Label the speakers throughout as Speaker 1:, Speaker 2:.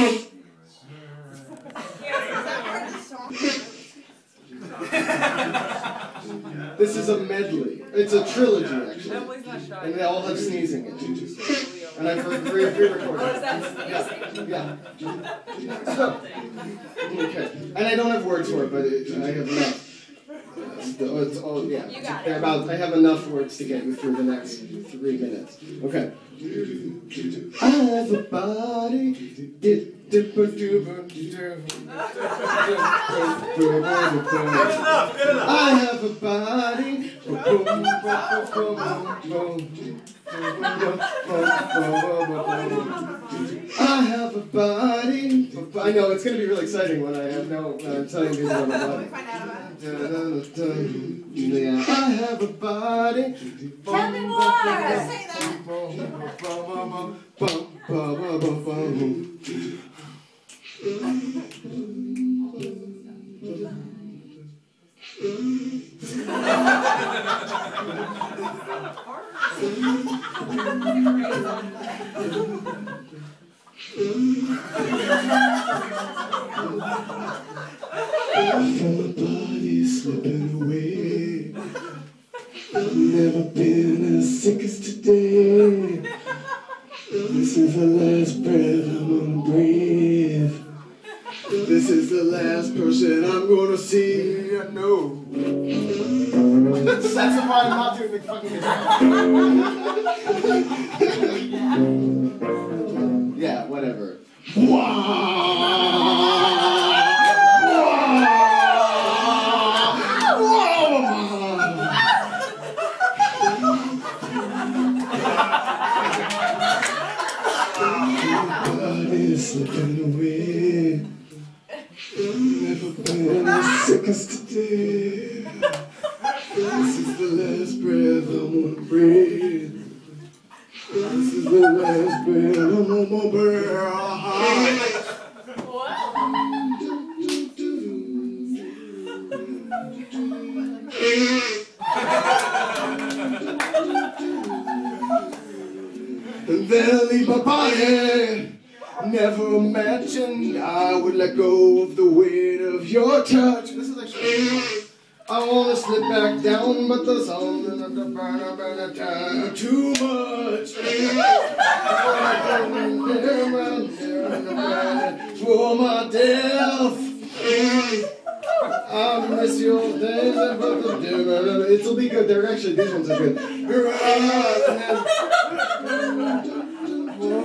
Speaker 1: This is a medley. It's a trilogy, actually. And they all have sneezing in it. And I've heard three pre-recorded.
Speaker 2: Oh, is
Speaker 1: Yeah, yeah. So, okay. And I don't have words for it, but it, I have enough. Uh, It's all, yeah.
Speaker 2: You got it.
Speaker 1: About, I have enough words to get you through the next three minutes. Okay. I have a body. Dip, dip, a dooba,
Speaker 3: enough, good enough.
Speaker 1: I have a body. I have a body. I know it's gonna be really exciting when I have no. I'm telling people about my Yeah, I have a body.
Speaker 2: Tell me more. Say that.
Speaker 1: From slipping away. I've never been as sick as today. This is the last breath I'm gonna breathe. This is the last person I'm gonna see. I know. That's why I'm not doing the fucking guitar. yeah, whatever. Body slipping away. Never been as sick as today. This is the last breath I'm gonna breathe. This is the last breath I'm gonna breathe. And then I leave my body. Never imagined I would let go of the weight of your touch. This is actually. I wanna slip back down, but the sound of the burner, burner, time too much. For my death. I miss your days, but the It'll be good. They're actually these ones are good. And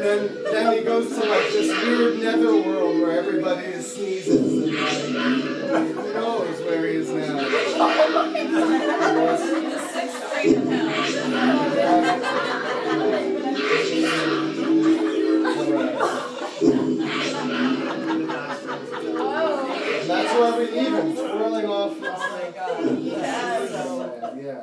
Speaker 1: then, then he goes to like this weird nether world where everybody sneezes and like, who knows where he is now. Yeah.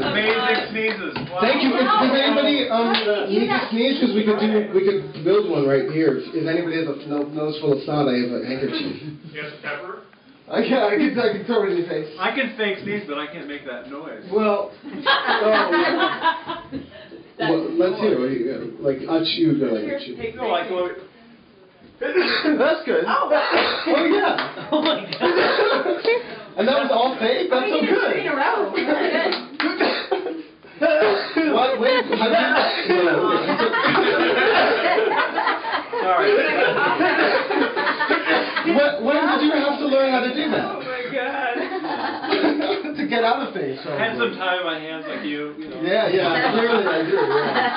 Speaker 3: Amazing sneezes.
Speaker 1: Thank you. If, does anybody um, need to sneeze? Because we could do, we could build one right here. If, if anybody has a no- nose full of snot, I have a handkerchief.
Speaker 3: You got some pepper?
Speaker 1: I can, I can, I can throw it in your face.
Speaker 3: I can fake sneeze, but I can't make that noise.
Speaker 1: Well, oh, well let's hear. What you got. Like, I'll chew, like a chew.
Speaker 3: No, like, well,
Speaker 1: That's good.
Speaker 2: Oh.
Speaker 1: Oh, yeah.
Speaker 3: oh my god.
Speaker 1: And that was all fake? That's so
Speaker 2: Three in
Speaker 1: good.
Speaker 2: row.
Speaker 1: What? Wait, how did you... No,
Speaker 3: Sorry.
Speaker 1: What, when did you have to learn how to do that?
Speaker 3: Oh my god.
Speaker 1: To get out of face.
Speaker 3: I had some time on my hands like you, you know.
Speaker 1: Yeah, yeah, clearly I do, yeah.